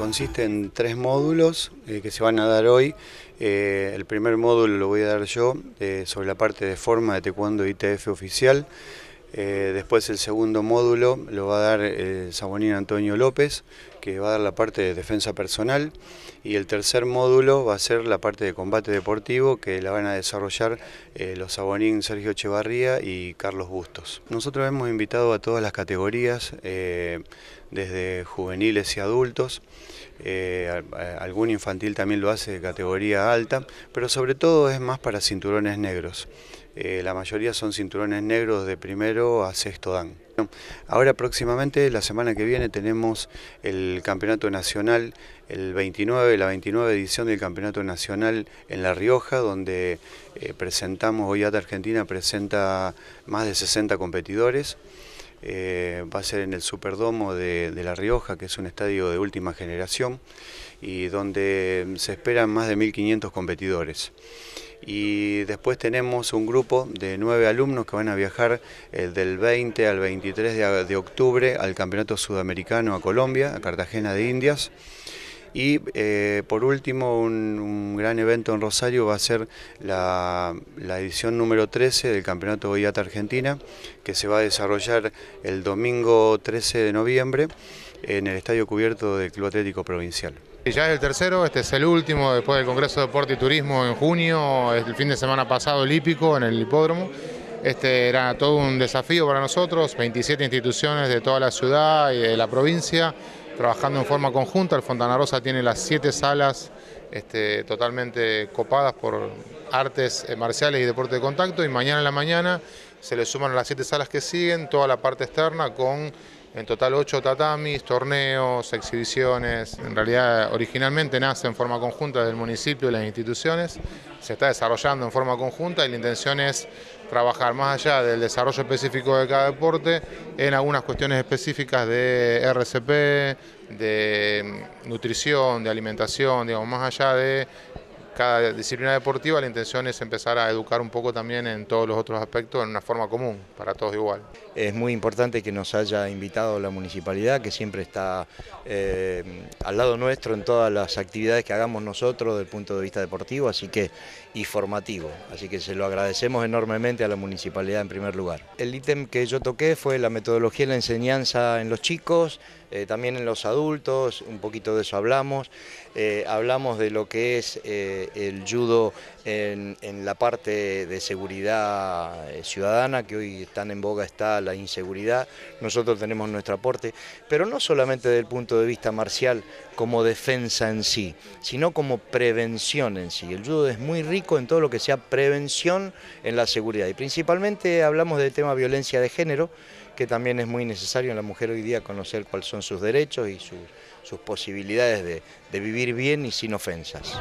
consiste en tres módulos eh, que se van a dar hoy. Eh, el primer módulo lo voy a dar yo eh, sobre la parte de forma de taekwondo ITF oficial. después el segundo módulo lo va a dar sabonín Antonio López, que va a dar la parte de defensa personal. Y el tercer módulo va a ser la parte de combate deportivo, que la van a desarrollar los sabonín Sergio Echevarría y Carlos Bustos. Nosotros hemos invitado a todas las categorías desde juveniles y adultos. Eh, algún infantil también lo hace de categoría alta, pero sobre todo es más para cinturones negros. Eh, la mayoría son cinturones negros de primero a sexto dan. Ahora próximamente, la semana que viene, tenemos el Campeonato Nacional, el 29, la 29 edición del Campeonato Nacional en La Rioja, donde eh, presentamos, hoy Argentina presenta más de 60 competidores. Eh, va a ser en el Superdomo de, La Rioja, que es un estadio de última generación y donde se esperan más de 1.500 competidores. Y después tenemos un grupo de nueve alumnos que van a viajar eh, del 20 al 23 de octubre al Campeonato Sudamericano a Colombia, a Cartagena de Indias. Y eh, por último, un, gran evento en Rosario va a ser la, edición número 13 del Campeonato Boyata Argentina, que se va a desarrollar el domingo 13 de noviembre en el Estadio Cubierto del Club Atlético Provincial. Ya es el tercero, este es el último después del Congreso de Deporte y Turismo en junio, el fin de semana pasado el en el hipódromo. Este era todo un desafío para nosotros, 27 instituciones de toda la ciudad y de la provincia, trabajando en forma conjunta. El Fontana Rosa tiene las siete salas este, totalmente copadas por artes eh, marciales y deporte de contacto y mañana en la mañana se le suman a las siete salas que siguen toda la parte externa con en total ocho tatamis, torneos, exhibiciones. En realidad originalmente nace en forma conjunta del municipio y las instituciones, se está desarrollando en forma conjunta y la intención es trabajar más allá del desarrollo específico de cada deporte en algunas cuestiones específicas de RCP, de nutrición, de alimentación, digamos, más allá de cada disciplina deportiva la intención es empezar a educar un poco también en todos los otros aspectos en una forma común, para todos igual. Es muy importante que nos haya invitado la municipalidad, que siempre está eh, al lado nuestro en todas las actividades que hagamos nosotros desde el punto de vista deportivo así que, y formativo. Así que se lo agradecemos enormemente a la municipalidad en primer lugar. El ítem que yo toqué fue la metodología de la enseñanza en los chicos, eh, también en los adultos, un poquito de eso hablamos. Eh, hablamos de lo que es eh, el judo en, la parte de seguridad ciudadana, que hoy tan en boga está la inseguridad. Nosotros tenemos nuestro aporte, pero no solamente desde el punto de vista marcial como defensa en sí, sino como prevención en sí. El judo es muy rico en todo lo que sea prevención en la seguridad y principalmente hablamos del tema violencia de género, que también es muy necesario en la mujer hoy día conocer cuáles son sus derechos y sus, posibilidades de vivir bien y sin ofensas.